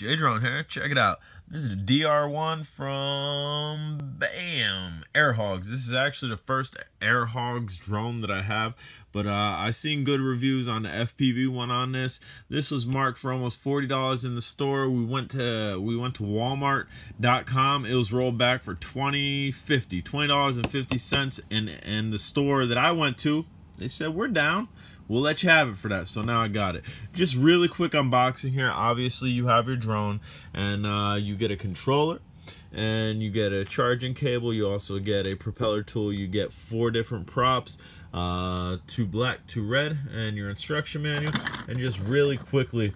Jay Drone here. Check it out. This is a DR1 from BAM Air Hogs. This is actually the first Air Hogs drone that I have, but uh, I seen good reviews on the FPV one on this. This was marked for almost forty dollars in the store. We went to we went to Walmart.com. It was rolled back for twenty fifty, twenty dollars and fifty cents. And and the store that I went to, they said we're down. We'll let you have it for that. So now i got it. Just really quick unboxing here. Obviously you have your drone and uh, you get a controller and you get a charging cable. You also get a propeller tool. You get four different props uh, two black two red and your instruction manual. And just really quickly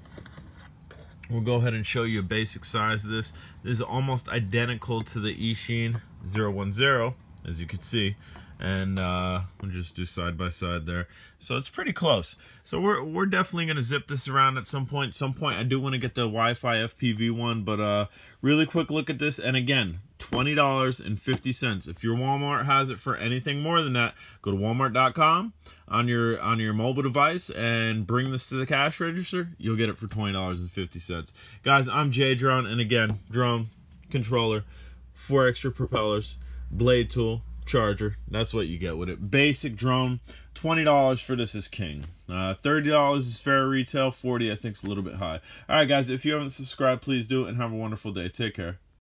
we'll go ahead and show you a basic size of this. This is almost identical to the Eachine 010 as you can see and uh, we'll just do side by side there. So it's pretty close. So we're we're definitely gonna zip this around at some point. Some point I do want to get the Wi-Fi FPV one, but uh, really quick look at this. And again, twenty dollars and fifty cents. If your Walmart has it for anything more than that, go to Walmart.com on your on your mobile device and bring this to the cash register. You'll get it for twenty dollars and fifty cents. Guys, I'm Jay Drone, and again, drone controller, four extra propellers, blade tool, charger. That's what you get with it. Basic drone. $20 for this is king. Uh, $30 is fair retail. 40 I think is a little bit high. All right, guys, if you haven't subscribed, please do it and have a wonderful day. Take care.